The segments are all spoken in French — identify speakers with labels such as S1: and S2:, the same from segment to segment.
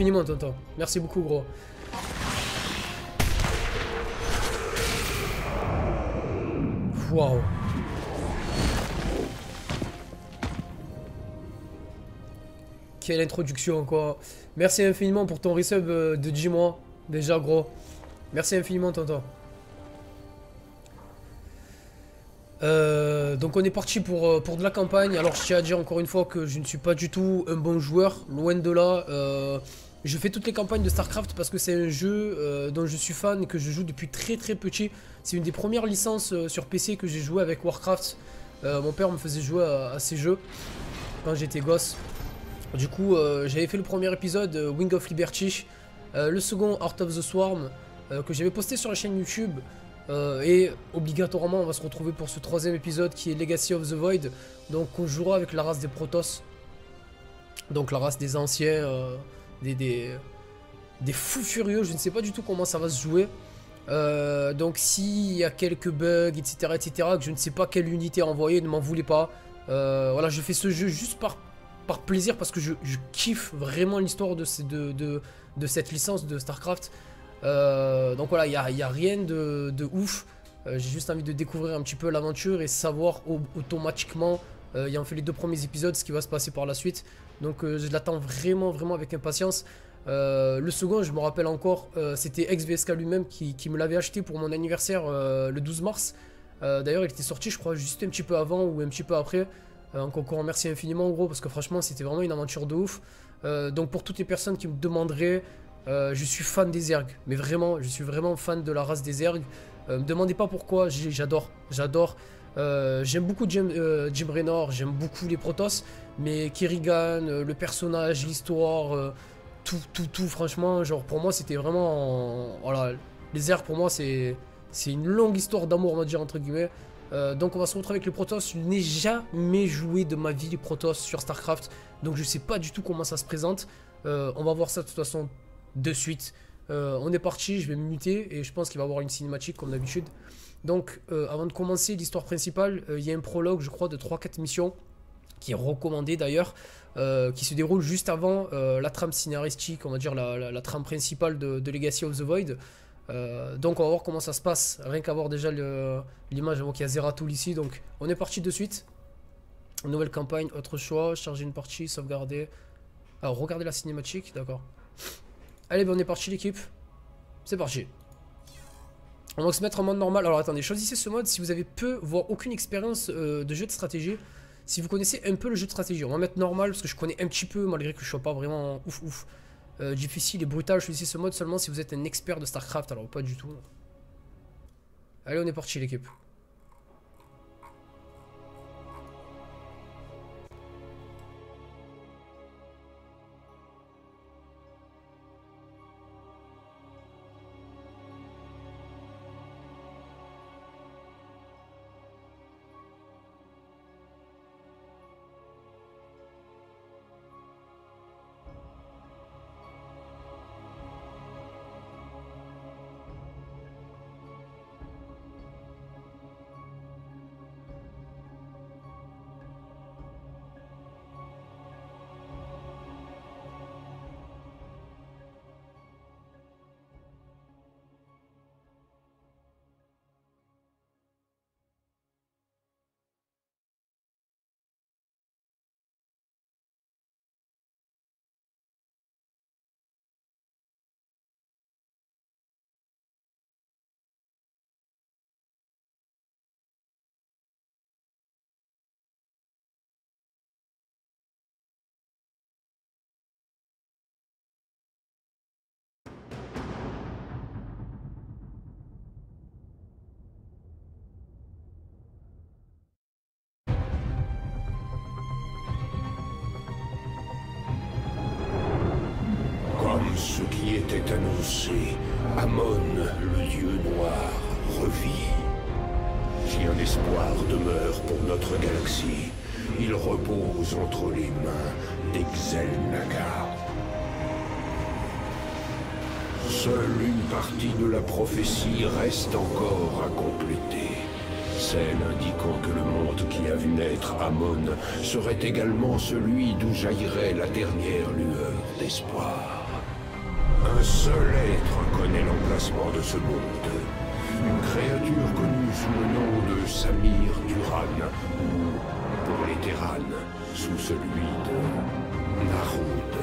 S1: infiniment, tonton. Merci beaucoup, gros. Waouh. Quelle introduction, quoi. Merci infiniment pour ton resub euh, de 10 mois. Déjà, gros. Merci infiniment, tonton. Euh, donc on est parti pour, euh, pour de la campagne. Alors je tiens à dire encore une fois que je ne suis pas du tout un bon joueur, loin de là. Euh, je fais toutes les campagnes de StarCraft parce que c'est un jeu dont je suis fan et que je joue depuis très très petit. C'est une des premières licences sur PC que j'ai joué avec Warcraft. mon père me faisait jouer à, ces jeux quand j'étais gosse. Du coup j'avais fait le premier épisode Wing of Liberty, le second Art of the Swarm que j'avais posté sur la chaîne YouTube. Euh, et obligatoirement, on va se retrouver pour ce troisième épisode qui est Legacy of the Void. Donc, on jouera avec la race des Protoss. Donc, la race des anciens, euh, des, fous furieux. Je ne sais pas du tout comment ça va se jouer. Euh, donc, s'il y a quelques bugs, etc., etc., que je ne sais pas quelle unité envoyer, ne m'en voulez pas. voilà, je fais ce jeu juste par, plaisir parce que je, kiffe vraiment l'histoire de, de, de cette licence de StarCraft. Euh, donc voilà, il n'y a, rien de, ouf. Euh, j'ai juste envie de découvrir un petit peu l'aventure et savoir automatiquement, euh, ayant fait les deux premiers épisodes, ce qui va se passer par la suite. Donc je l'attends vraiment, vraiment avec impatience. le second, je me rappelle encore, c'était XVSK lui-même qui, me l'avait acheté pour mon anniversaire le 12 mars. D'ailleurs, il était sorti, je crois, juste un petit peu avant ou un petit peu après. encore merci infiniment, gros, parce que franchement, c'était vraiment une aventure de ouf. donc pour toutes les personnes qui me demanderaient euh, je suis fan des ergs, mais vraiment, je suis vraiment fan de la race des ergs. Euh, me demandez pas pourquoi, j'adore, j'adore. Euh, j'aime beaucoup Jim, Jim Raynor, j'aime beaucoup les Protoss, mais Kerrigan, le personnage, l'histoire, tout, tout, tout, franchement, genre pour moi c'était vraiment... voilà, les ergs pour moi c'est une longue histoire d'amour, on va dire, entre guillemets. donc on va se retrouver avec les Protoss. Je n'ai jamais joué de ma vie les Protoss sur StarCraft. Donc je sais pas du tout comment ça se présente. on va voir ça de toute façon de suite. Euh, on est parti, je vais me muter et je pense qu'il va y avoir une cinématique comme d'habitude. Donc euh, avant de commencer l'histoire principale, euh, il y a un prologue je crois de 3-4 missions qui est recommandé d'ailleurs, qui se déroule juste avant la trame scénaristique, on va dire la, trame principale de, Legacy of the Void. donc on va voir comment ça se passe, rien qu'à voir déjà l'image, vois qu'il y a Zeratul ici, donc on est parti de suite. Nouvelle campagne, autre choix, charger une partie, sauvegarder. Alors regardez la cinématique, d'accord. Allez, ben on est parti l'équipe. C'est parti. On va se mettre en mode normal. Alors attendez, choisissez ce mode si vous avez peu, voire aucune expérience euh, de jeu de stratégie. Si vous connaissez un peu le jeu de stratégie. On va mettre normal parce que je connais un petit peu malgré que je sois pas vraiment ouf ouf. Euh, difficile et brutal, choisissez ce mode seulement si vous êtes un expert de StarCraft. Alors pas du tout. Allez, on est parti l'équipe.
S2: Amon, le dieu noir, revit. Si un espoir demeure pour notre galaxie, il repose entre les mains d'Exel Naga. Seule une partie de la prophétie reste encore à compléter. Celle indiquant que le monde qui a vu naître Amon serait également celui d'où jaillirait la dernière lueur d'espoir. Un seul être connaît l'emplacement de ce monde. Une créature connue sous le nom de Samir Duran, ou pour les Terranes, sous celui de Naroud.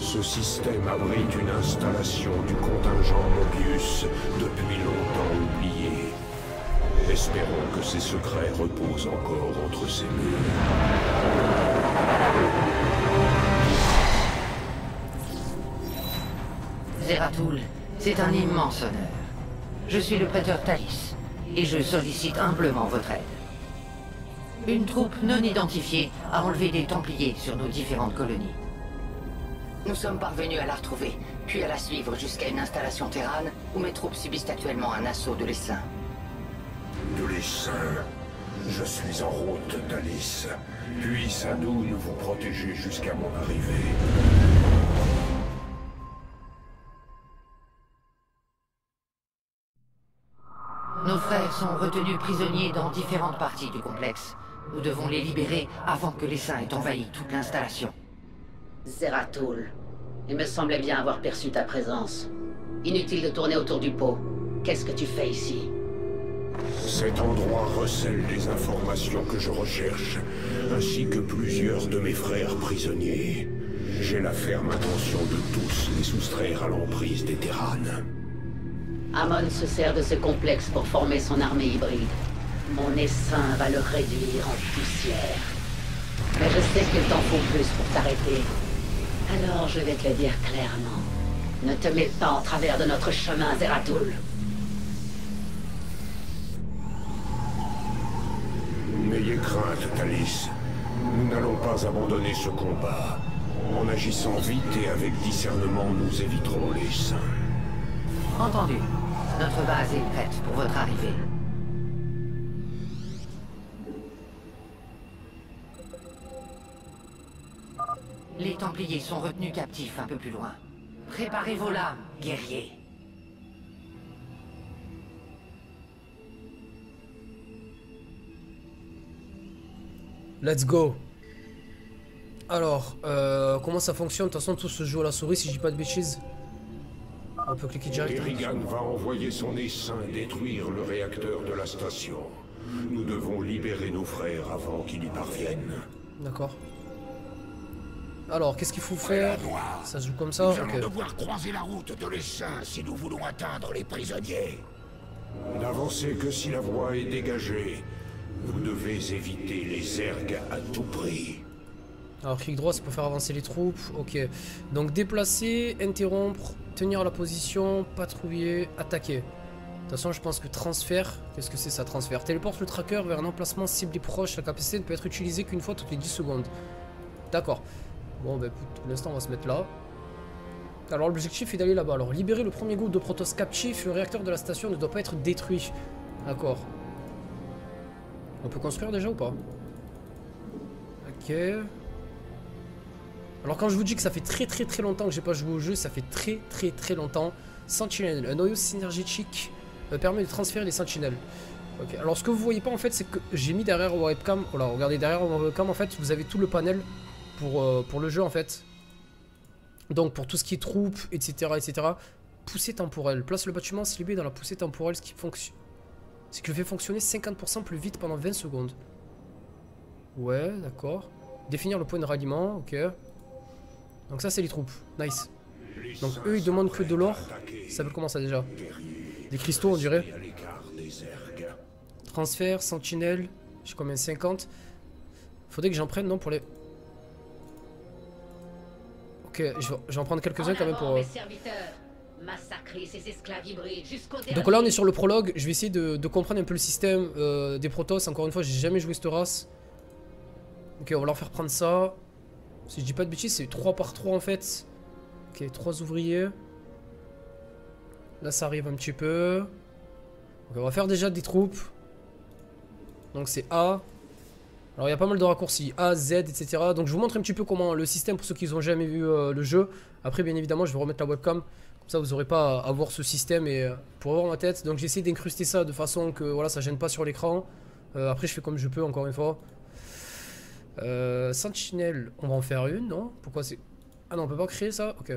S2: Ce système abrite une installation du contingent Mobius depuis longtemps oublié. Espérons que ses secrets reposent encore entre ses murs.
S3: Zeratul, c'est un immense honneur. Je suis le prêteur Thalis, et je sollicite humblement votre aide. Une troupe non identifiée a enlevé des Templiers sur nos différentes colonies. Nous sommes parvenus à la retrouver, puis à la suivre jusqu'à une installation terrane où mes troupes subissent actuellement un assaut de l'essaim.
S2: De l'essaim Je suis en route, Thalis. Puisse Adoun vous protéger jusqu'à mon arrivée.
S3: Sont retenus prisonniers dans différentes parties du complexe. Nous devons les libérer avant que les saints aient envahi toute l'installation.
S4: Zeratul, il me semblait bien avoir perçu ta présence. Inutile de tourner autour du pot. Qu'est-ce que tu fais ici?
S2: Cet endroit recèle les informations que je recherche, ainsi que plusieurs de mes frères prisonniers. J'ai la ferme intention de tous les soustraire à l'emprise des Terranes.
S4: Amon se sert de ce complexe pour former son armée hybride. Mon essaim va le réduire en poussière. Mais je sais qu'il t'en faut plus pour t'arrêter. Alors je vais te le dire clairement. Ne te mets pas en travers de notre chemin, Zeratul.
S2: N'ayez crainte, Thalis. Nous n'allons pas abandonner ce combat. En agissant vite et avec discernement, nous éviterons les saints.
S3: Entendu. Notre base est prête pour votre arrivée. Les Templiers sont retenus captifs un peu plus loin. Préparez vos lames, guerriers.
S1: Let's go. Alors, euh, comment ça fonctionne? De toute façon, tout se joue à la souris si je dis pas de bêtises. On peut cliquer direct.
S2: Erigan va envoyer son essaim détruire le réacteur de la station. Nous devons libérer nos frères avant qu'il y parvienne.
S1: D'accord. Alors, qu'est-ce qu'il faut faire Ça se joue comme ça
S2: Nous allons
S1: Ok.
S2: devoir croiser la route de l'essaim si nous voulons atteindre les prisonniers. N'avancez que si la voie est dégagée. Vous devez éviter les ergs à tout prix.
S1: Alors, clic droit, c'est pour faire avancer les troupes. Ok. Donc, déplacer, interrompre, tenir la position, patrouiller, attaquer. De toute façon, je pense que transfert, qu'est-ce que c'est ça, transfert? Téléporte le tracker vers un emplacement ciblé proche. La capacité ne peut être utilisée qu'une fois toutes les 10 secondes. D'accord. Bon, bah écoute, pour l'instant, on va se mettre là. Alors, l'objectif est d'aller là-bas. Alors, libérer le premier groupe de Protoss captif. Le réacteur de la station ne doit pas être détruit. D'accord. On peut construire déjà ou pas? Ok. Alors quand je vous dis que ça fait très très très longtemps que j'ai pas joué au jeu, ça fait très très très longtemps. Sentinelle, un noyau synergétique euh, permet de transférer les sentinelles. Ok, alors ce que vous voyez pas en fait, c'est que j'ai mis derrière mon webcam, voilà, regardez derrière mon webcam en fait, vous avez tout le panel pour, euh, pour le jeu en fait. Donc pour tout ce qui est troupes, etc. etc. Poussée temporelle, place le bâtiment ciblé dans la poussée temporelle, ce qui fonctionne. Ce qui le fait fonctionner 50% plus vite pendant 20 secondes. Ouais, d'accord. Définir le point de ralliement, ok. Donc ça c'est les troupes, nice. Donc eux ils demandent que de l'or. Ça s'appelle comment ça déjà Des cristaux on dirait. Transfert, sentinelle, j'ai combien 50 Faudrait que j'en prenne non pour les... Ok, je vais, en prendre quelques-uns quand même pour... euh,
S4: Massacrer ces esclaves hybrides jusqu'au
S1: Donc là on est sur le prologue, je vais essayer de, de comprendre un peu le système euh, des Protoss, encore une fois j'ai jamais joué cette race. Ok on va leur faire prendre ça. Si je dis pas de bêtises c'est 3 par 3 en fait. Ok 3 ouvriers. Là ça arrive un petit peu. On va faire déjà des troupes. Donc c'est A. Alors il y a pas mal de raccourcis, A, Z, etc. Donc je vous montre un petit peu comment le système pour ceux qui n'ont jamais vu euh, le jeu. Après bien évidemment je vais remettre la webcam. Comme ça vous n'aurez pas à, voir ce système et euh, pour voir ma tête. Donc j'essaie d'incruster ça de façon que voilà ça gêne pas sur l'écran. Euh, après je fais comme je peux encore une fois. Euh, Sentinelle, on va en faire une, non? Pourquoi c'est... Ah non on peut pas créer ça? Ok.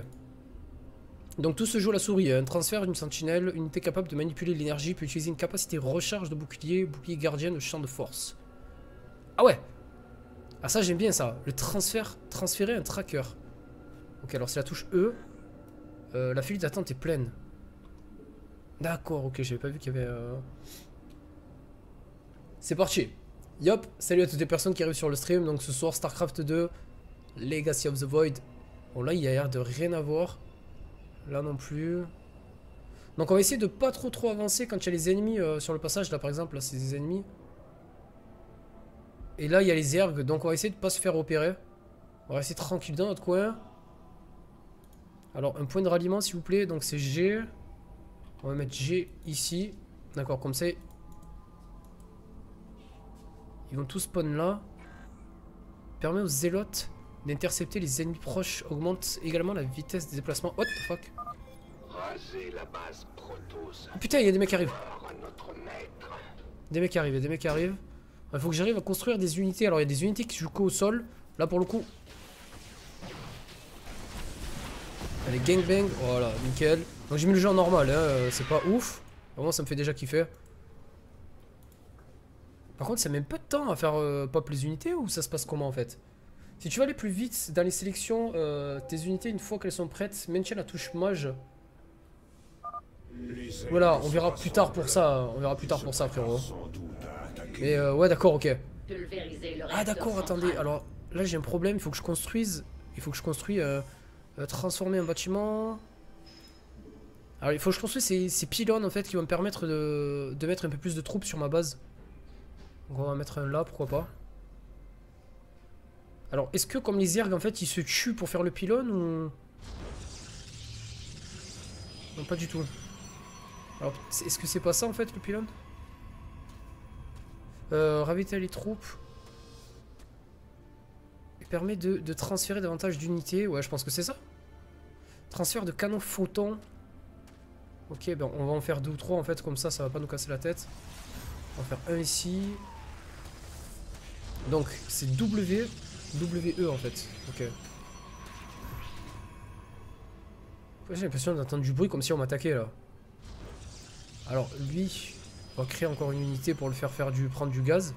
S1: Donc tout se joue à la souris. Un transfert d'une sentinelle, unité capable de manipuler l'énergie, peut utiliser une capacité recharge de bouclier, bouclier gardien de champ de force. Ah ouais Ah ça j'aime bien ça. Le transfert, transférer un tracker. Ok alors c'est la touche E. Euh, la file d'attente est pleine. D'accord, ok, j'avais pas vu qu'il y avait... Euh... C'est parti. Yop, salut à toutes les personnes qui arrivent sur le stream. Donc ce soir, StarCraft 2, Legacy of the Void. Bon là, il y a l'air de rien avoir. Là non plus. Donc on va essayer de pas trop trop avancer quand il y a les ennemis euh, sur le passage. Là par exemple, là c'est des ennemis. Et là il y a les ergs. Donc on va essayer de pas se faire opérer. On va rester tranquille dans notre coin. Alors un point de ralliement s'il vous plaît. Donc c'est G. On va mettre G ici. D'accord, comme ça. Ils vont tous spawn là. Permet aux zélotes d'intercepter les ennemis proches. Augmente également la vitesse des déplacements. What the fuck? Oh, putain, il y a des mecs qui arrivent. Des mecs qui arrivent, des mecs qui arrivent. Il faut que j'arrive à construire des unités. Alors il y a des unités qui jouent au sol. Là pour le coup. Allez, gangbang. Voilà, nickel. Donc j'ai mis le jeu en normal, hein. Euh, c'est pas ouf. Vraiment ça me fait déjà kiffer. Par contre ça met peu de temps à faire euh, pop les unités ou ça se passe comment en fait? Si tu veux aller plus vite dans les sélections, euh, tes unités une fois qu'elles sont prêtes, maintiens la touche mage. Voilà, on verra plus tard pour ça, on verra plus tard pour ça frérot. Mais ouais d'accord, ok. Ah d'accord, attendez, alors là j'ai un problème, il faut que je construise, il faut que je construise, transformer un bâtiment... Alors il faut que je construise ces, pylônes en fait qui vont me permettre de, mettre un peu plus de troupes sur ma base. On va mettre un là, pourquoi pas. Alors est-ce que comme les ergs en fait ils se tuent pour faire le pylône ou... Non pas du tout. Alors est-ce que c'est pas ça en fait le pylône? Euh, les troupes. Il permet de, de transférer davantage d'unités. Ouais je pense que c'est ça. Transfert de canon photon Ok, ben on va en faire deux ou trois en fait, comme ça, ça va pas nous casser la tête. On va faire un ici. Donc, c'est W, WE en fait. Ok. J'ai l'impression d'entendre du bruit comme si on m'attaquait là. Alors, lui, on va créer encore une unité pour le faire du, prendre du gaz.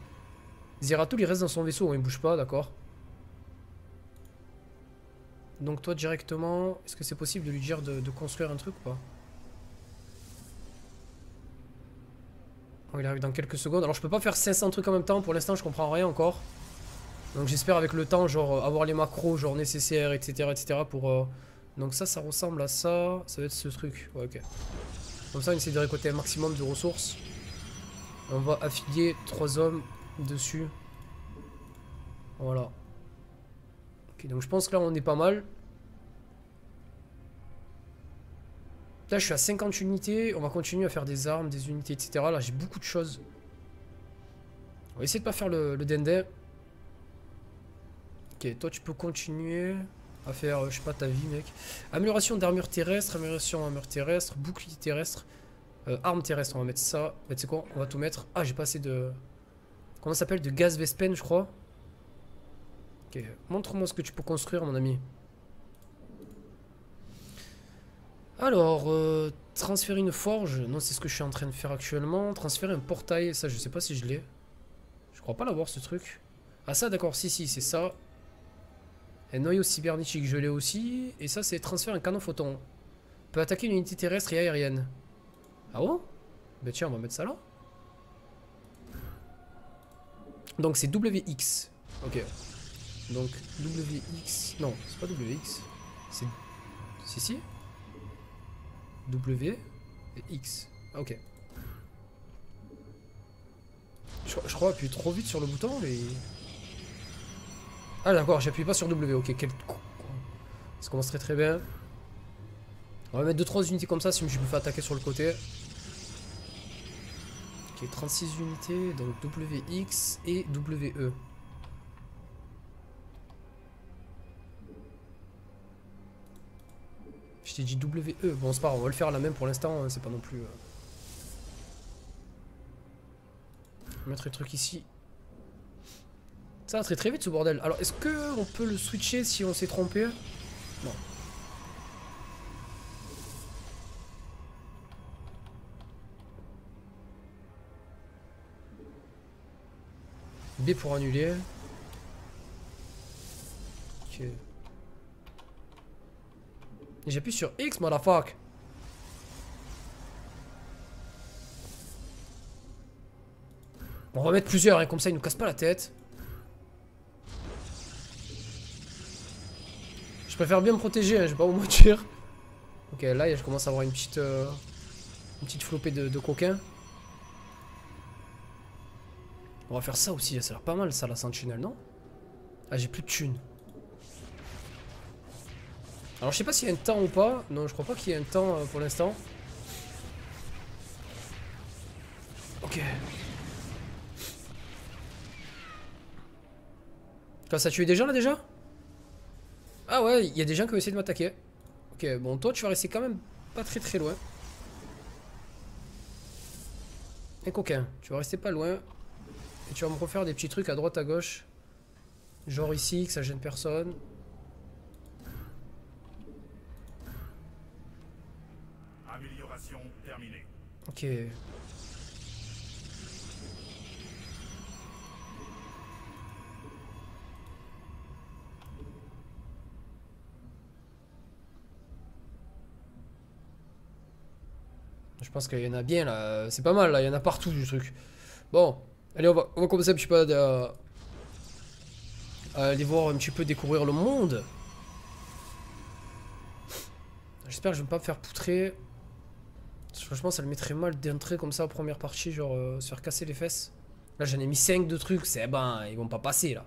S1: Zeratul, il reste dans son vaisseau, il bouge pas, d'accord. Donc toi directement, est-ce que c'est possible de lui dire de construire un truc ou pas? Il arrive dans quelques secondes. Alors je peux pas faire 500 trucs en même temps. Pour l'instant, je comprends rien encore. Donc j'espère avec le temps, genre avoir les macros genre nécessaires, etc. etc. pour... Euh, donc ça, ça ressemble à ça. Ça va être ce truc. Ouais, ok. Comme ça, on essaie de récolter un maximum de ressources. On va affilier trois hommes dessus. Voilà. Ok, donc je pense que là, on est pas mal. Là, je suis à 50 unités. On va continuer à faire des armes, des unités, etc. Là, j'ai beaucoup de choses. On va essayer de pas faire le, le Ok, toi, tu peux continuer à faire, euh, je sais pas, ta vie, mec. Amélioration d'armure terrestre, amélioration d'armure terrestre, bouclier terrestre, euh, arme terrestre. On va mettre ça. Mais tu sais quoi? On va tout mettre. Ah, j'ai pas assez de... Comment ça s'appelle? De gaz Vespen, je crois. Ok, montre-moi ce que tu peux construire, mon ami. Alors, euh, transférer une forge. Non, c'est ce que je suis en train de faire actuellement. Transférer un portail. Ça, je sais pas si je l'ai. Je crois pas l'avoir, ce truc. Ah, ça, d'accord. Si, si, c'est ça. Un noyau cybernétique, je l'ai aussi. Et ça, c'est transférer un canon photon. Peut attaquer une unité terrestre et aérienne. Ah bon? Bah tiens, on va mettre ça là. Donc c'est WX. Ok. Donc WX. Non, c'est pas WX. C'est. Si, si. W et X. Ah, ok. Je, crois appuyer trop vite sur le bouton et... Ah d'accord, j'appuie pas sur W, ok, quel Ça commence très très bien. On va mettre 2-3 unités comme ça si je me fais attaquer sur le côté. Ok, 36 unités, donc WX et WE. Je t'ai dit WE. Bon, c'est pas on va le faire la même pour l'instant. Hein, c'est pas non plus... Euh... Mettre les trucs ici. Ça va très très vite ce bordel. Alors, est-ce que on peut le switcher si on s'est trompé? Non. B pour annuler. Ok. J'appuie sur X, motherfuck. On va mettre plusieurs, hein, comme ça ils nous cassent pas la tête. Je préfère bien me protéger, hein, je vais pas vous mentir. Ok, là je commence à avoir une petite, euh, une petite flopée de, coquins. On va faire ça aussi, ça a l'air pas mal ça la sentinelle, non? Ah j'ai plus de thunes. Alors je sais pas s'il y a un temps ou pas. Non je crois pas qu'il y ait un temps euh, pour l'instant. Ok. Quand ça a tué des gens là déjà? Ah ouais, il y a des gens qui ont essayé de m'attaquer. Ok, bon toi tu vas rester quand même pas très très loin. Un coquin, tu vas rester pas loin. Et tu vas me refaire des petits trucs à droite à gauche. Genre ici, que ça gêne personne.
S5: Amélioration terminée.
S1: Ok. Je pense qu'il y en a bien là, c'est pas mal là, il y en a partout du truc. Bon, allez on va, on va commencer un petit peu à, à aller voir un petit peu découvrir le monde. J'espère que je vais pas me faire poutrer. Franchement, ça le mettrait mal d'entrer comme ça en première partie, genre euh, se faire casser les fesses. Là, j'en ai mis 5 de trucs, c'est ben, ils vont pas passer là.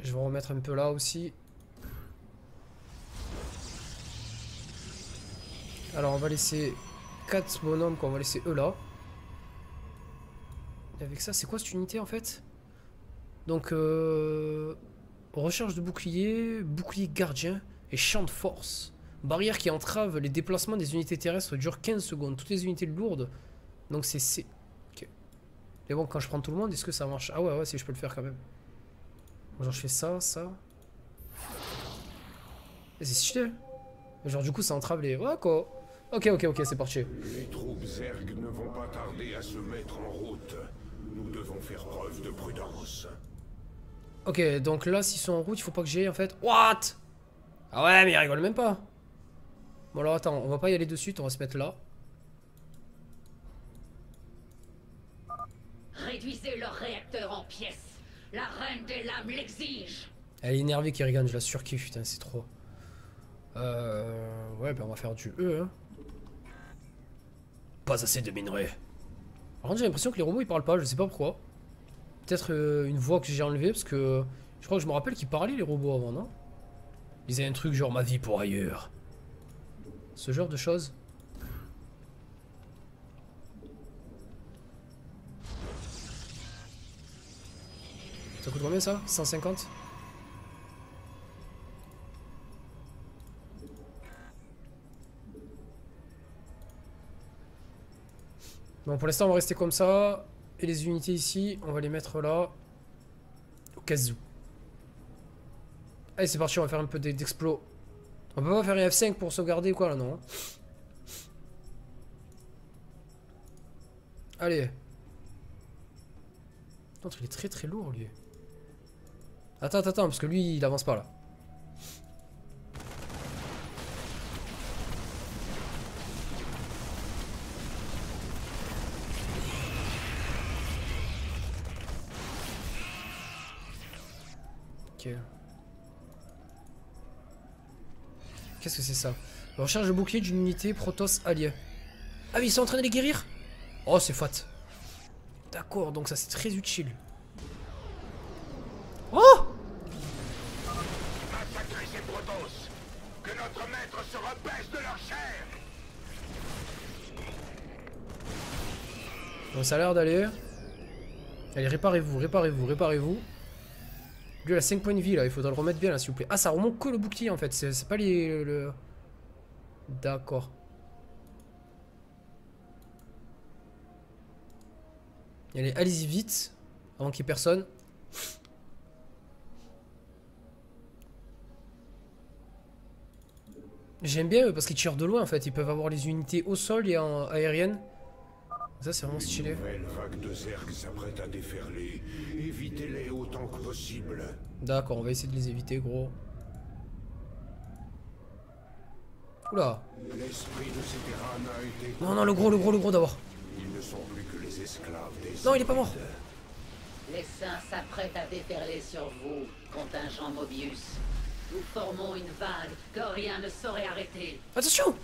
S1: Je vais remettre un peu là aussi. Alors, on va laisser 4 bonhommes, quoi. On va laisser eux là. Et avec ça, c'est quoi cette unité en fait? Donc, euh, recherche de bouclier, bouclier gardien et champ de force. Barrière qui entrave les déplacements des unités terrestres dure 15 secondes. Toutes les unités lourdes. Donc c'est C. Ok. Mais bon, quand je prends tout le monde, est-ce que ça marche? Ah ouais, ouais, si je peux le faire quand même. Genre je fais ça, ça. C'est stylé. Genre du coup ça entrave les... Ouais quoi. Ok, ok, ok, c'est parti.
S2: Les troupes Zerg ne vont pas tarder à se mettre en route. Nous devons faire preuve de prudence.
S1: Ok, donc là, s'ils sont en route, il faut pas que j'y aille en fait. What? Ah ouais, mais ils rigolent même pas. Bon alors attends, on va pas y aller de suite, on va se mettre là.
S4: Réduisez leur réacteur en pièces. La reine des lames l'exige.
S1: Elle est énervée Kerrigan, je la surkiffe, putain, c'est trop. Euh... Ouais, ben on va faire du E, hein. Pas assez de minerais. Par contre, j'ai l'impression que les robots ils parlent pas, je sais pas pourquoi. Peut-être euh, une voix que j'ai enlevée, parce que je crois que je me rappelle qu'ils parlaient les robots avant, non? Ils disaient un truc genre ma vie pour ailleurs. Ce genre de choses. Ça coûte combien ça? 150 Bon pour l'instant on va rester comme ça. Et les unités ici, on va les mettre là. Au cas où. Allez c'est parti, on va faire un peu d'explos. On peut pas faire un F5 pour sauvegarder ou quoi là non Allez. L'autre il est très très lourd lui. Attends, attends, parce que lui il avance pas là. Ok. Qu'est-ce que c'est ça Recharge le bouclier d'une unité Protoss alliée. Ah oui, ils sont en train de les guérir Oh, c'est fat. D'accord, donc ça c'est très utile. Oh
S2: Attaquez ces Protoss Que notre maître se de leur chair
S1: Bon, ça a l'air d'aller. Allez, réparez-vous, réparez-vous, réparez-vous. Lui, il a 5 points de vie là, il faudra le remettre bien là, s'il vous plaît. Ah, ça remonte que le bouclier en fait, c'est pas les. Le... D'accord. Allez, allez-y vite, avant qu'il y ait personne. J'aime bien eux parce qu'ils tirent de loin en fait, ils peuvent avoir les unités au sol et en aérienne. Ça, c'est vraiment stylé.
S2: Une nouvelle vague de Zerg s'apprête à déferler. Évitez-les autant que possible.
S1: D'accord, on va essayer de les éviter, gros. Oula.
S2: L'esprit de ces terrains a été...
S1: Non, non, le gros, le gros, le gros d'abord.
S2: Ils ne sont plus que les esclaves des...
S1: Non, il est pas mort.
S4: Les saints s'apprêtent à déferler sur vous, contingent Mobius. Nous formons une vague que rien ne saurait arrêter.
S1: Attention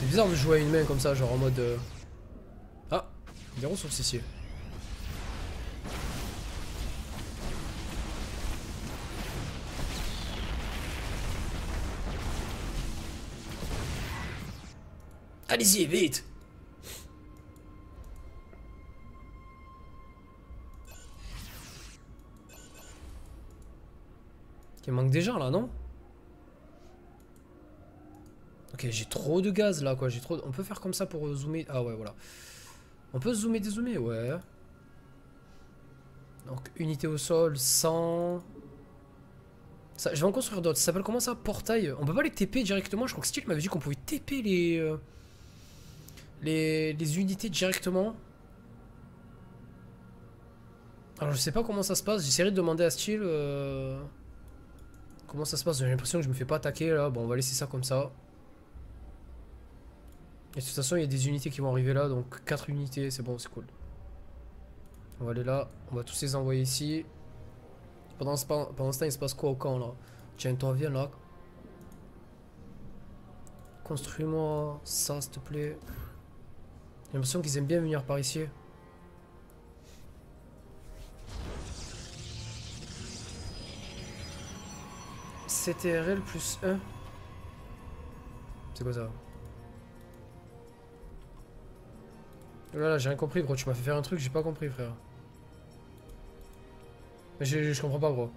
S1: C'est bizarre de jouer à une main comme ça, genre en mode... euh, Ah Des ressources ici. Allez-y, vite Il manque des gens là, non? Ok, j'ai trop de gaz là, quoi. J'ai trop. On peut faire comme ça pour euh, zoomer. Ah ouais, voilà. On peut zoomer, dézoomer, ouais. Donc unité au sol, 100. Ça, je vais en construire d'autres. Ça s'appelle comment ça? Portail. On peut pas les TP directement. Je crois que Steel m'avait dit qu'on pouvait TP les, euh, les les unités directement. Alors je sais pas comment ça se passe. J'essaierai de demander à Steel. euh, Comment ça se passe J'ai l'impression que je me fais pas attaquer là. Bon, on va laisser ça comme ça. Et de toute façon, il y a des unités qui vont arriver là, donc 4 unités, c'est bon, c'est cool. On va aller là, on va tous les envoyer ici. Pendant ce, pendant ce temps, il se passe quoi au camp là? Tiens, toi, viens là. Construis-moi ça, s'il te plaît. J'ai l'impression qu'ils aiment bien venir par ici. CTRL plus 1. C'est quoi ça? Voilà, j'ai rien compris, gros. Tu m'as fait faire un truc, j'ai pas compris, frère. Mais Je, comprends pas, gros.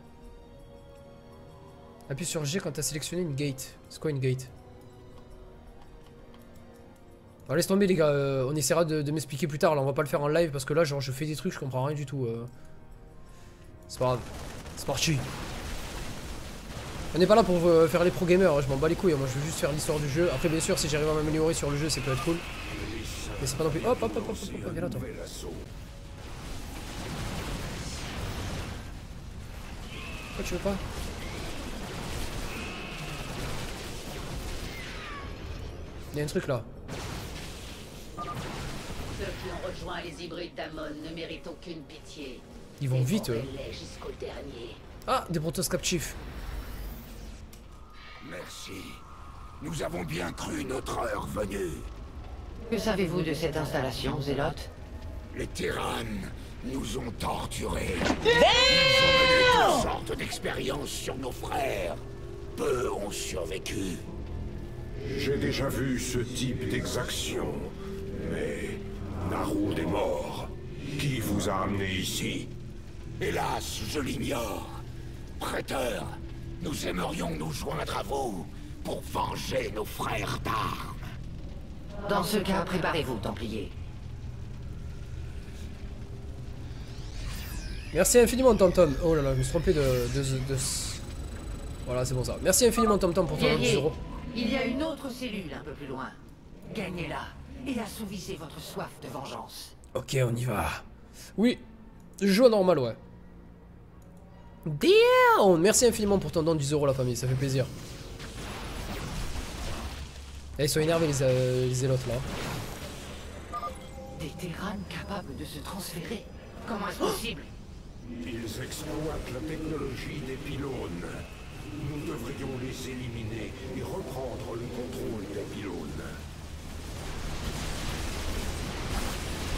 S1: Appuie sur G quand t'as sélectionné une gate. C'est quoi une gate? Alors laisse tomber, les gars. euh, on essaiera de, m'expliquer plus tard. Là, on va pas le faire en live parce que là, genre, je fais des trucs, je comprends rien du tout. euh. C'est pas grave. C'est parti. On n'est pas là pour euh, faire les pro gamers, je m'en bats les couilles. Moi, je veux juste faire l'histoire du jeu. Après, bien sûr, si j'arrive à m'améliorer sur le jeu, ça peut être cool. Mais c'est pas non plus. Hop, hop, hop, hop, hop, hop, viens là, toi. Pourquoi tu veux pas Il y a un truc là.
S4: Ceux qui ont rejoint les hybrides d'Amon ne méritent aucune pitié.
S1: Ils vont vite, eux.
S4: Dévorez-les jusqu'au dernier.
S1: Ah, des protos captifs.
S2: Merci. Nous avons bien cru notre heure venue.
S3: Que savez-vous de cette installation, Zélote
S2: Les tyrannes nous ont torturés. Ils ont mené toutes sortes d'expériences sur nos frères. Peu ont survécu. J'ai déjà vu ce type d'exaction. Mais Narud est mort. Qui vous a amené ici Hélas, je l'ignore. Prêteur, nous aimerions nous joindre à vous pour venger nos frères d'armes.
S3: Dans ce cas, préparez-vous, Templier.
S1: Merci infiniment, TomTom. Oh là là, je me suis trompé de. de, de- Voilà, c'est bon ça. Merci infiniment, TomTom, pour ton 10
S3: Guerrier,
S1: euros.
S3: il y a une autre cellule un peu plus loin. Gagnez-la et assouvissez votre soif de vengeance.
S1: Ok, on y va. Oui, je joue à normal, ouais. Damn Merci infiniment pour ton don de 10 euros, la famille, ça fait plaisir. Eh, ils sont énervés, les, euh, les zélotes, là.
S3: Des tyrannes capables de se transférer Comment est-ce possible
S2: Ils exploitent la technologie des pylônes. Nous devrions les éliminer et reprendre le contrôle des pylônes.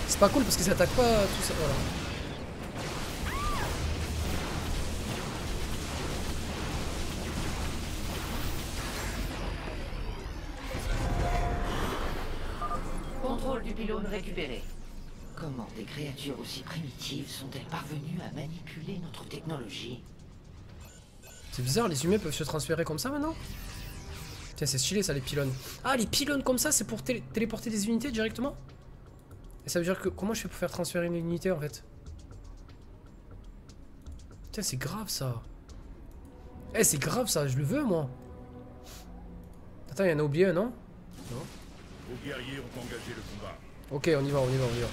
S1: C'est pas cool parce qu'ils attaquent pas tout ça. Voilà.
S3: Contrôle du pylône récupéré. Comment des créatures aussi primitives sont-elles parvenues à manipuler notre technologie
S1: C'est bizarre, les humains peuvent se transférer comme ça maintenant Tiens, c'est stylé ça, les pylônes. Ah, les pylônes comme ça, c'est pour télé- téléporter des unités directement Et ça veut dire que. Comment je fais pour faire transférer une unité en fait Tiens, c'est grave ça. Eh, c'est grave ça, je le veux moi. Attends, il y en a oublié un, non
S5: Vos guerriers ont engagé le combat.
S1: Ok, on y va, on y va, on y va.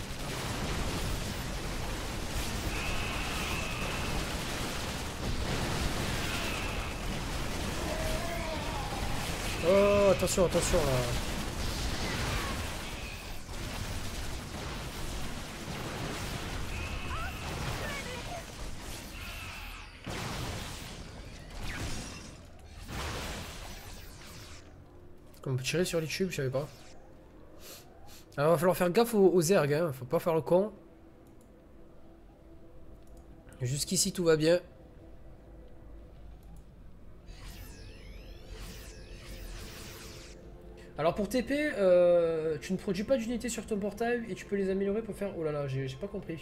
S1: Oh, attention, attention là. On tirer sur les tubes, je savais pas. Alors, va falloir faire gaffe aux, aux ergs, hein. faut pas faire le con. Jusqu'ici tout va bien. Alors pour TP, euh, tu ne produis pas d'unités sur ton portail et tu peux les améliorer pour faire... Oh là là, j'ai pas compris.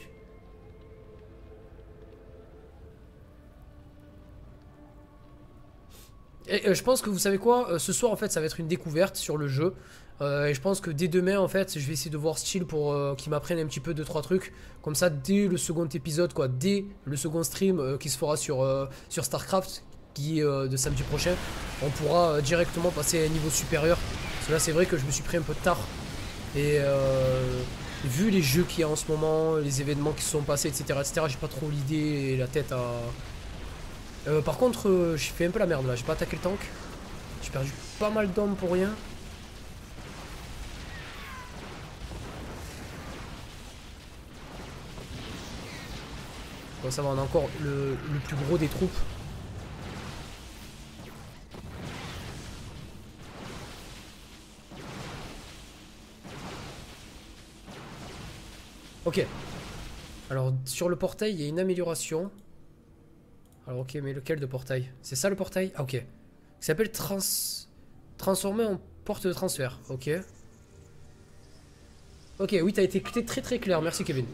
S1: Euh, je pense que vous savez quoi, euh, ce soir en fait ça va être une découverte sur le jeu. Euh, et je pense que dès demain en fait je vais essayer de voir Steel pour qu'il m'apprenne un petit peu deux trois trucs. Comme ça dès le second épisode quoi, dès le second stream qui se fera sur, sur Starcraft qui est de samedi prochain, on pourra directement passer à un niveau supérieur. Parce que là c'est vrai que je me suis pris un peu tard. Et vu les jeux qu'il y a en ce moment, les événements qui se sont passés, etc. etc. j'ai pas trop l'idée et la tête à. Euh, par contre, euh, j'ai fait un peu la merde là, j'ai pas attaqué le tank. J'ai perdu pas mal d'hommes pour rien. Bon, ça va, on a encore le, le plus gros des troupes. Ok. Alors, sur le portail, il y a une amélioration. Alors, ok, mais lequel de portail? C'est ça le portail? Ah, ok. Il s'appelle trans... Transformer en porte de transfert. Ok. Ok, oui, t'as été très très clair. Merci, Kevin.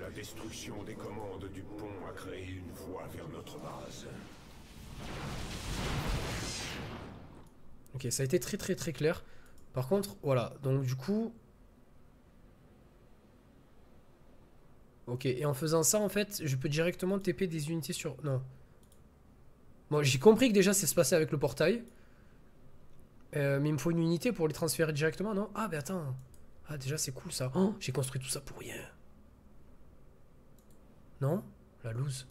S2: La destruction des commandes du pont a créé une voie vers notre base.
S1: Ok, ça a été très très très clair. Par contre, voilà. Donc, du coup... Ok, et en faisant ça, en fait, je peux directement TP des unités sur... Non. Bon, j'ai compris que déjà, c'est se passer avec le portail. Euh, mais il me faut une unité pour les transférer directement, non? Ah, mais attends. Ah, déjà, c'est cool, ça. Oh, j'ai construit tout ça pour rien. Non? La loose.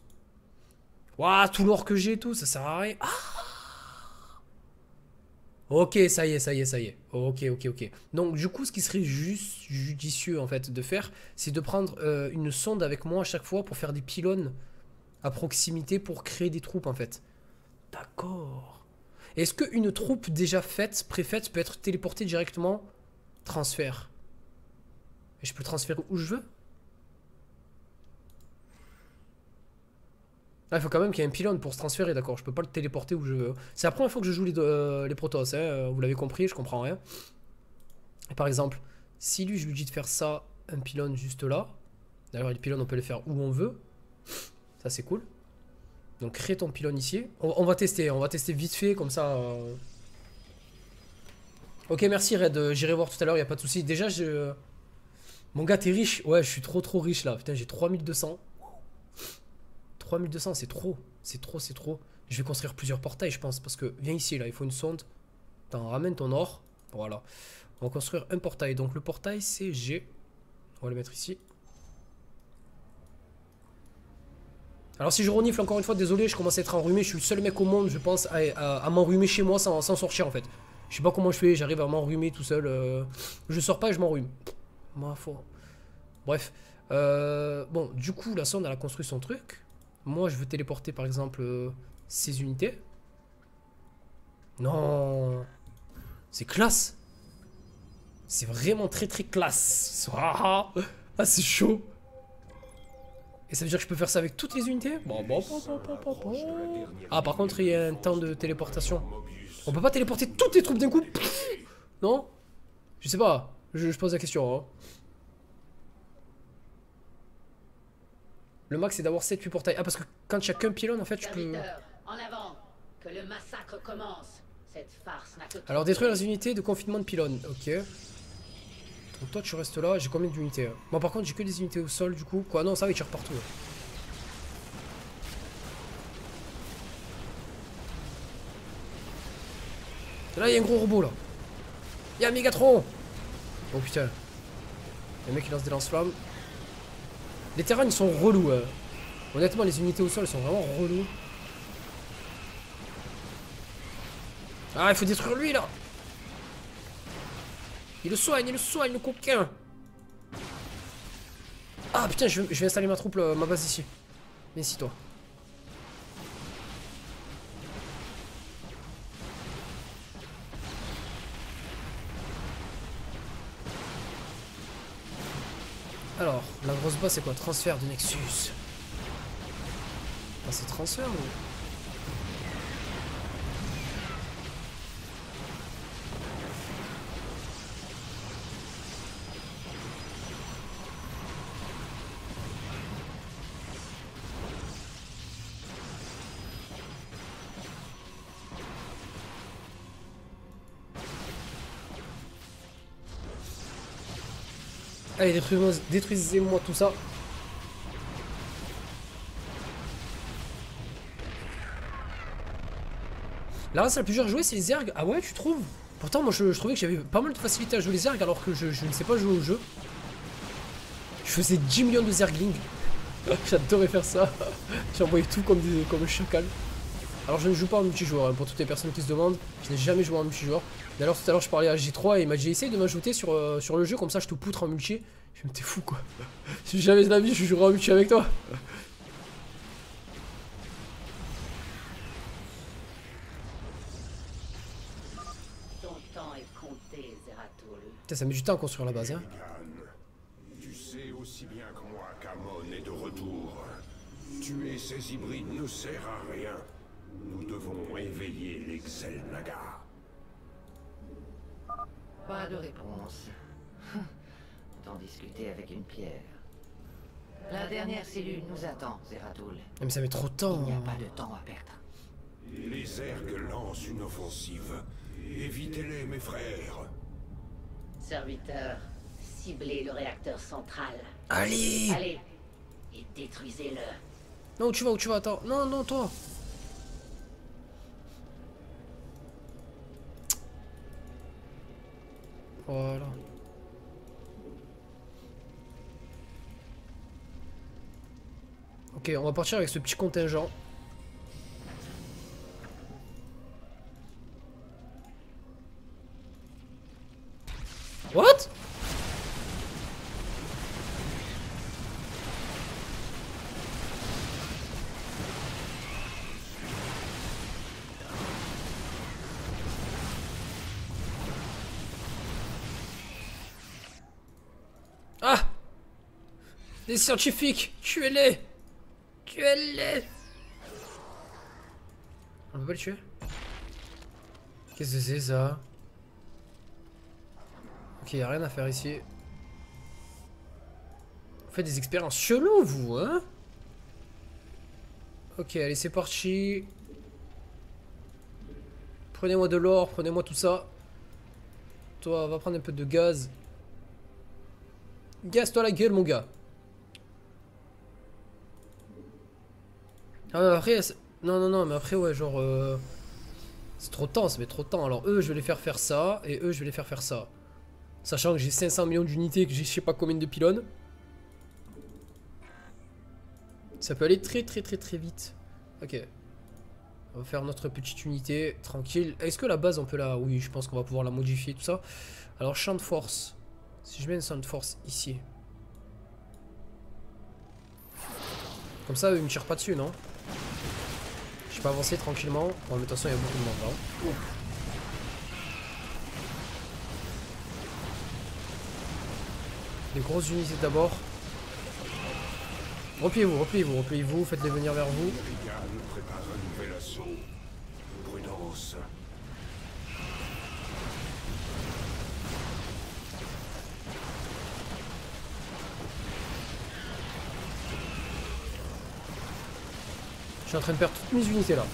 S1: Waouh, tout l'or que j'ai et tout, ça sert à rien. Ah Ok, ça y est, ça y est, ça y est. Ok, ok, ok. Donc, du coup, ce qui serait juste judicieux, en fait, de faire, c'est de prendre euh, une sonde avec moi à chaque fois pour faire des pylônes à proximité pour créer des troupes, en fait. D'accord. Est-ce qu'une troupe déjà faite, préfaite, peut être téléportée directement? Transfert. Je peux transférer où je veux? Ah, il faut quand même qu'il y ait un pylône pour se transférer, d'accord. Je peux pas le téléporter où je veux. C'est la première fois que je joue les, euh, les Protoss, hein, euh, vous l'avez compris, je comprends rien. Par exemple, si lui, je lui dis de faire ça, un pylône juste là. D'ailleurs, les pylônes, on peut les faire où on veut. Ça, c'est cool. Donc, crée ton pylône ici. On, on va tester, on va tester vite fait, comme ça. euh. Ok, merci Red. euh, J'irai voir tout à l'heure, y a pas de souci. Déjà, je. Mon gars, t'es riche. Ouais, je suis trop trop riche là. Putain, j'ai 3200. 3200, c'est trop. C'est trop, c'est trop. Je vais construire plusieurs portails, je pense. Parce que, viens ici, là, il faut une sonde. Attends, ramène ton or. Voilà. On va construire un portail. Donc, le portail, c'est G. On va le mettre ici. Alors, si je renifle encore une fois, désolé, je commence à être enrhumé. Je suis le seul mec au monde, je pense, à m'enrhumer chez moi sans, sans sortir, en fait. Je sais pas comment je fais, j'arrive à m'enrhumer tout seul. euh, Je sors pas et je m'enrhume. Ma foi. Bref. Euh, bon, du coup, la sonde, elle a construit son truc. Moi, je veux téléporter, par exemple, euh, ces unités. Non. C'est classe. C'est vraiment très très classe. Ah, ah, c'est chaud. Et ça veut dire que je peux faire ça avec toutes les unités? Ah, par contre, il y a un temps de téléportation. On peut pas téléporter toutes les troupes d'un coup? Non? Je sais pas. Je, je pose la question. hein. Le max, c'est d'avoir 7-8 portails. Ah, parce que quand il y a qu'un pylône, en fait, je peux...
S4: Serviteur, en avant Que le massacre commence Cette farce n'a que trop
S1: Alors, détruire les unités de confinement de pylône. Ok. Donc, toi, tu restes là. J'ai combien d'unités hein? Moi, par contre, j'ai que des unités au sol, du coup. Quoi? Non, ça va, ils tirent partout. hein. Là, il y a un gros robot là. Il y a un Mégatron. Oh putain. Le mec qui lance des lance-flammes. Les terrains ils sont relous. euh. Honnêtement, les unités au sol sont vraiment relous. Ah, il faut détruire lui là. Il le soigne, il le soigne, le coquin. Ah putain, je vais, je vais installer ma troupe, là, ma base ici. Viens ici, toi. Grosse base c'est quoi Transfert de Nexus? Ah, c'est transfert ou Détruisez-moi tout ça. La race la plus dure à c'est les Zergs. Ah ouais, tu trouves? Pourtant, moi, je, trouvais que j'avais pas mal de facilité à jouer les Zergs alors que je, ne sais pas jouer au jeu. Je faisais 10 millions de Zerglings. J'adorais faire ça. J'envoyais tout comme, des, comme un chacal. Alors, je ne joue pas en multijoueur. hein, pour toutes les personnes qui se demandent, je n'ai jamais joué en multijoueur. D'ailleurs, tout à l'heure, je parlais à J3 et il m'a dit essaye de m'ajouter sur, euh, sur le jeu, comme ça je te poutre en multi. Je me t'es fou quoi. si jamais de la vie je jouerai en multi avec toi.
S4: Ton temps est compté, Zeratul.
S1: Putain, ça met du temps à construire la base, hein.
S2: Tu sais aussi bien que moi qu'Amon est de retour. Tuer ces hybrides ne sert à rien. Nous devons éveiller les Xel'Naga.
S3: Pas de réponse. Autant discuter avec une pierre. La dernière cellule nous attend, Zeratul.
S1: Mais ça met trop de temps.
S3: Il n'y a pas de temps à perdre.
S2: Les Zergs lancent une offensive. Évitez-les, mes frères.
S4: Serviteur, ciblez le réacteur central.
S1: Allez
S4: Allez, et détruisez-le.
S1: Non, où tu vas, où tu vas, attends. Non, non, toi. Voilà. Ok, on va partir avec ce petit contingent. Des scientifiques Tuez-les Tuez-les On peut pas les tuer? Qu'est-ce que c'est ça? Ok, y a rien à faire ici. Vous faites des expériences cheloues, vous, hein? Ok, allez, c'est parti. Prenez-moi de l'or, prenez-moi tout ça. Toi, va prendre un peu de gaz. Gaz-toi la gueule, mon gars. Ah, après, non, non, non, mais après, ouais, genre, euh, c'est trop temps, ça met trop de temps. Alors, eux, je vais les faire faire ça, et eux, je vais les faire faire ça. Sachant que j'ai 500 millions d'unités, que j'ai je sais pas combien de pylônes. Ça peut aller très, très, très, très vite. Ok. On va faire notre petite unité, tranquille. Est-ce que la base, on peut la... Oui, je pense qu'on va pouvoir la modifier, tout ça. Alors, champ de force. Si je mets un champ de force ici. Comme ça, ils me tirent pas dessus, non? Je peux avancer tranquillement. De toute façon, il y a beaucoup de monde là. Les grosses unités d'abord. Repliez-vous, repliez-vous, repliez-vous, faites-les venir vers vous. Je suis en train de perdre toutes mes unités là.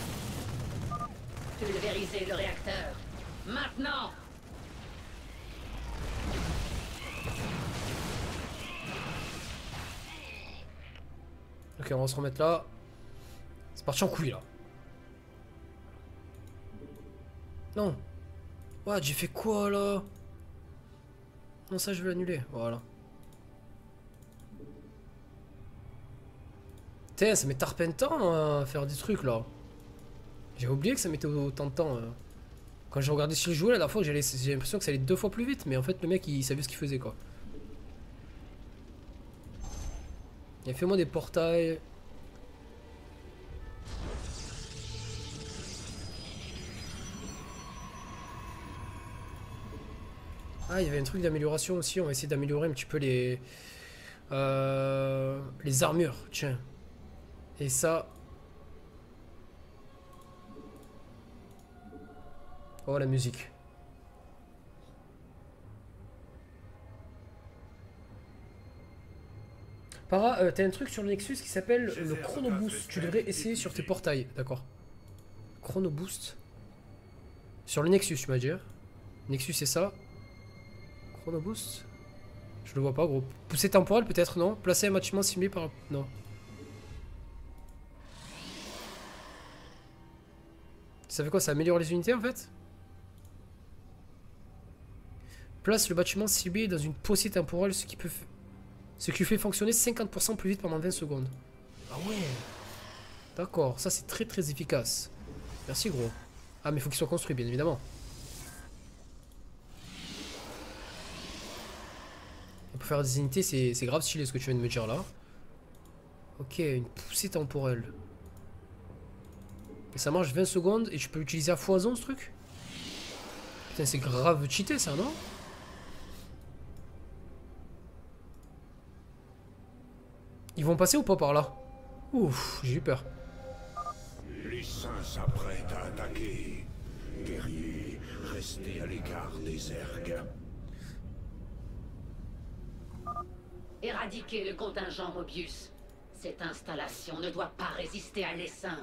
S4: Pulvérisez le réacteur. Maintenant
S1: Ok, on va se remettre là. C'est parti en couille là. Non. Ouais, j'ai fait quoi là? Non, ça je vais l'annuler. Voilà. Ça met de temps à faire des trucs là. J'ai oublié que ça mettait autant de temps. euh. Quand j'ai regardé sur le jouet la dernière fois, j'ai l'impression que ça allait deux fois plus vite, mais en fait le mec il savait ce qu'il faisait quoi. Il a fait moi des portails. Ah, il y avait un truc d'amélioration aussi. On va essayer d'améliorer un petit peu les euh, les armures. Tiens. Et ça. Oh la musique. Para, euh, t'as un truc sur le Nexus qui s'appelle le Chrono Boost. Tu devrais essayer sur tes portails, d'accord. Chrono Boost. Sur le Nexus, tu m'as dit. hein. Nexus, c'est ça. Chrono Boost Je le vois pas, gros. Poussée temporelle, peut-être, non? Placer un bâtiment simulé par. Non. Ça fait quoi Ça améliore les unités en fait? Place le bâtiment ciblé dans une poussée temporelle, ce qui peut. Ce qui fait fonctionner 50% plus vite pendant 20 secondes. Ah ouais D'accord, ça c'est très très efficace. Merci gros. Ah mais faut qu'il soit construit bien évidemment. Et pour faire des unités, c'est grave stylé ce que tu viens de me dire là. Ok, une poussée temporelle. Et ça marche 20 secondes et tu peux l'utiliser à foison ce truc Putain c'est grave cheaté ça non Ils vont passer ou pas par là Ouf, j'ai eu peur.
S2: Les saints s'apprêtent à attaquer. Guerriers, restez à l'écart des ergs.
S4: Éradiquer le contingent Mobius. Cette installation ne doit pas résister à l'essaim.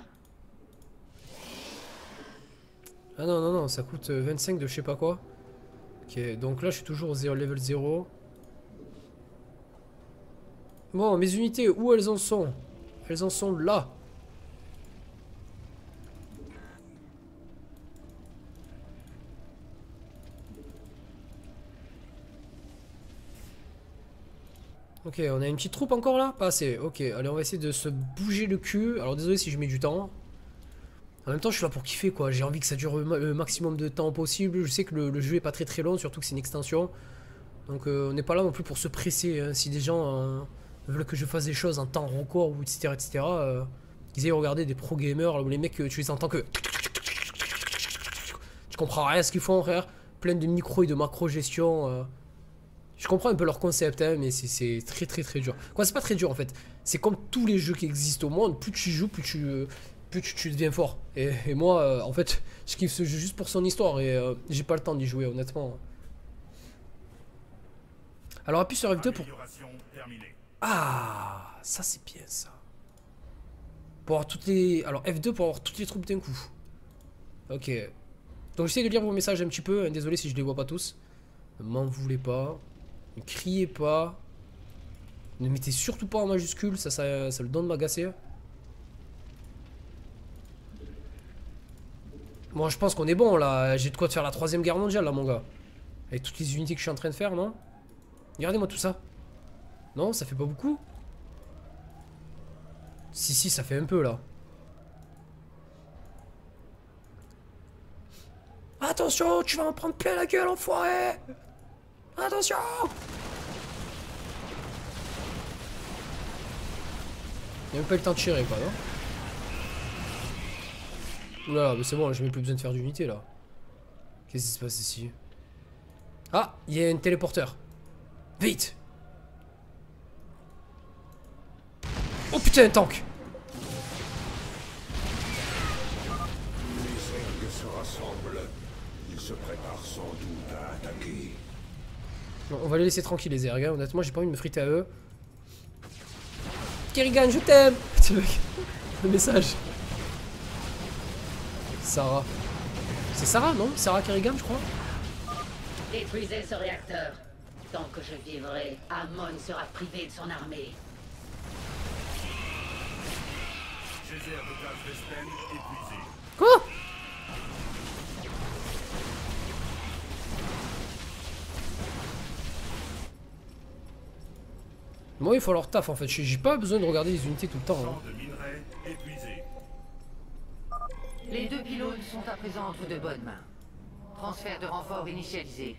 S1: Ah non, non, non, ça coûte euh, 25 de je sais pas quoi. Ok, donc là je suis toujours au level 0. Bon, mes unités, où elles en sont? Elles en sont là. Ok, on a une petite troupe encore là? Pas assez. Ok, allez, on va essayer de se bouger le cul. Alors désolé si je mets du temps. En même temps, je suis là pour kiffer quoi. J'ai envie que ça dure le ma- le maximum de temps possible. Je sais que le, jeu est pas très très long, surtout que c'est une extension. Donc euh, on n'est pas là non plus pour se presser. hein. Si des gens euh, veulent que je fasse des choses en temps record ou etc etc, euh, qu'ils aient regardé des pro gamers là, où les mecs euh, tu les entends que tu comprends rien à ce qu'ils font frère. Plein de micro et de macro gestion. Je comprends un peu leur concept, hein, mais c'est- très très très dur. Quoi, c'est pas très dur en fait. C'est comme tous les jeux qui existent au monde. Plus tu joues, plus tu plus tu, tu deviens fort. Et, et moi, euh, en fait, je kiffe ce jeu juste pour son histoire et euh, j'ai pas le temps d'y jouer, honnêtement. Alors, appuie sur F2 pour.
S5: Terminée.
S1: Ah, ça c'est bien ça. Pour avoir toutes les. Alors, F2 pour avoir toutes les troupes d'un coup. Ok. Donc, j'essaie de lire vos messages un petit peu. hein, Désolé si je les vois pas tous. Ne m'en voulez pas. Ne criez pas. Ne mettez surtout pas en majuscule, ça, ça, ça le donne m'agacer. Moi, je pense qu'on est bon là. J'ai de quoi te faire la troisième guerre mondiale là, mon gars. Avec toutes les unités que je suis en train de faire, non? Regardez-moi tout ça. Non, ça fait pas beaucoup Si, si, ça fait un peu là. Attention, tu vas en prendre plein la gueule, enfoiré Attention Il a même pas eu le temps de tirer, quoi, non? Oula, mais c'est bon, j'ai même plus besoin de faire d'unité, là. Qu'est-ce qui se passe ici? Ah, il y a un téléporteur. Vite Oh putain, un tank on va les laisser tranquilles les ergs, hein. honnêtement j'ai pas envie de me friter à eux. Kerrigan, je t'aime le message. Sarah. C'est Sarah, non? Sarah Kerrigan, je crois
S4: Détruisez ce réacteur. Tant que je vivrai, Amon sera privé de son armée.
S1: Quoi? Moi, bon, il faut leur taf en fait. J'ai pas besoin de regarder les unités tout le temps. Hein.
S3: Les deux pylônes sont à présent entre de bonnes mains. Transfert de renfort initialisé.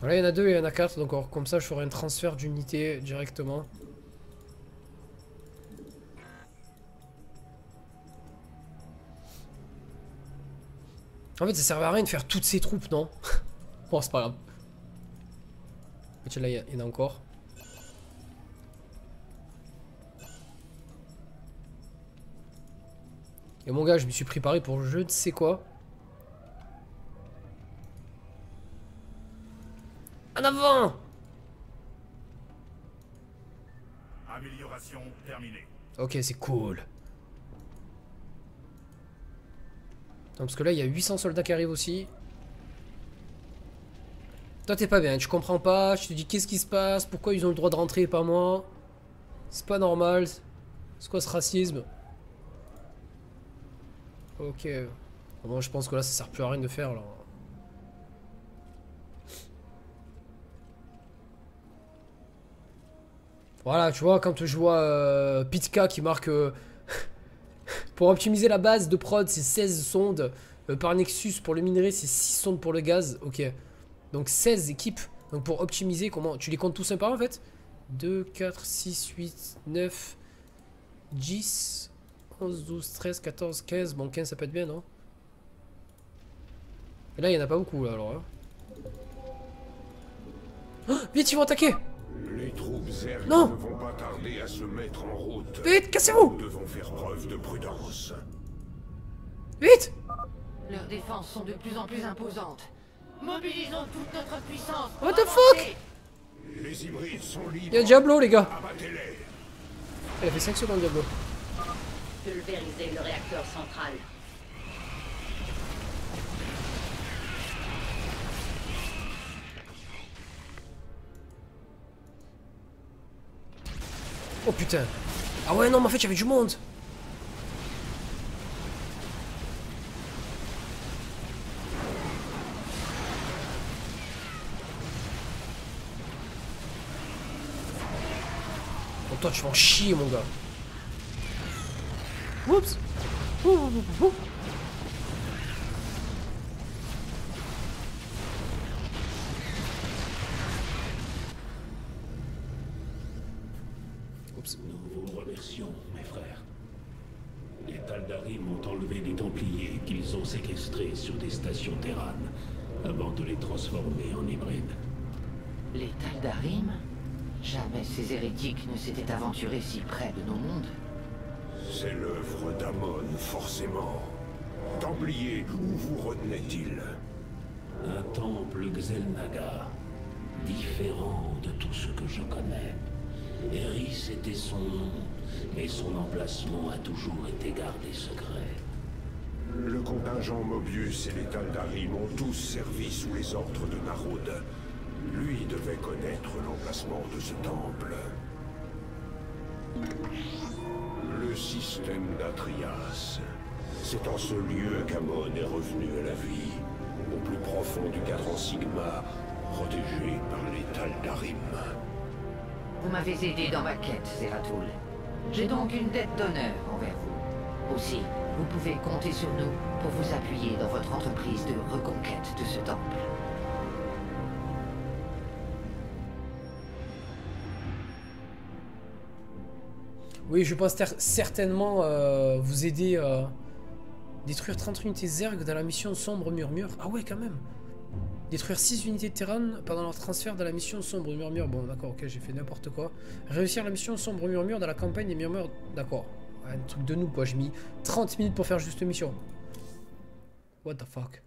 S1: Voilà, il y en a deux et il y en a quatre. Donc, comme ça, je ferai un transfert d'unité directement. En fait, ça servait à rien de faire toutes ces troupes, non? Bon, c'est pas grave. Et tiens, là, il y en a encore. Et mon gars, je me suis préparé pour je ne sais quoi. En avant
S5: Amélioration terminée.
S1: Ok, c'est cool. Non, parce que là, il y a 800 soldats qui arrivent aussi. Toi, t'es pas bien, tu comprends pas. Je te dis, qu'est-ce qui se passe? Pourquoi ils ont le droit de rentrer et pas moi? C'est pas normal. C'est quoi ce racisme? Ok. Bon, je pense que là, ça sert plus à rien de faire, là. Voilà, tu vois, quand je vois euh, Pitka qui marque... euh, pour optimiser la base de prod, c'est 16 sondes. Euh, par Nexus, pour le minerai, c'est 6 sondes pour le gaz. Ok. Donc 16 équipes. Donc pour optimiser, comment Tu les comptes tous un par un en fait? 2, 4, 6, 8, 9, 10, 11, 12, 13, 14, 15. Bon, 15 ça peut être bien, non? Et là, il n'y en a pas beaucoup, là, alors. hein. Oh, vite, ils vont attaquer
S2: Les troupes
S1: Non.
S2: ne vont pas tarder à se mettre en route.
S1: Vite, cassez-vous
S2: Nous devons faire preuve de prudence.
S1: Vite
S3: Leurs défenses sont de plus en plus imposantes. Mobilisons toute notre puissance.
S1: What the
S3: avancer.
S2: Les hybrides sont libres.
S1: Il y a Diablo, les gars. Elle a fait 5 secondes, Diablo.
S4: Pulvériser le réacteur central.
S1: Oh putain Ah ouais, non, mais en fait, il y avait du monde Bon, toi, tu vas en chier, mon gars. Oups Ouh, ouh, ouh, ouh. Oups.
S6: Nous vous remercions, mes frères. Les Taldarim ont enlevé des Templiers qu'ils ont séquestrés sur des stations terranes avant de les transformer en hybrides.
S3: Les Taldarim Jamais ne s'étaient aventurés si près de nos mondes.
S2: C'est l'œuvre d'Amon, forcément. Templier, où vous retenait-il?
S6: Un temple Xelnaga, différent de tout ce que je connais. Eris était son nom, mais son emplacement a toujours été gardé secret.
S2: Le contingent Mobius et les Taldarim ont tous servi sous les ordres de Narud. Lui devait connaître l'emplacement de ce temple. Le système d'Atrias. C'est en ce lieu qu'Amon est revenu à la vie, au plus profond du cadran Sigma, protégé par les Taldarim.
S3: Vous m'avez aidé dans ma quête, Zeratul. J'ai donc une dette d'honneur envers vous. Aussi, vous pouvez compter sur nous pour vous appuyer dans votre entreprise de reconquête de ce temple.
S1: Oui, je pense certainement euh, vous aider à détruire 30 unités Zerg dans la mission Sombre Murmure. Ah ouais, quand même. Détruire 6 unités Terran pendant leur transfert dans la mission Sombre Murmure. Bon, d'accord, ok, j'ai fait n'importe quoi. Réussir la mission Sombre Murmure dans la campagne des Murmures. D'accord. Un truc de nous, quoi. J'ai mis 30 minutes pour faire juste mission. What the fuck.